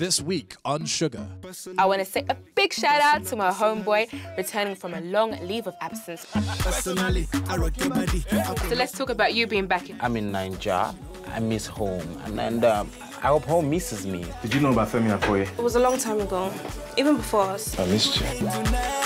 this week on Shuga. I want to say a big shout out to my homeboy returning from a long leave of absence. So let's talk about you being back. I'm in Nigeria. I miss home, and, and um, I hope home misses me. Did you know about Femi Akoye? It was a long time ago, even before us. I missed you.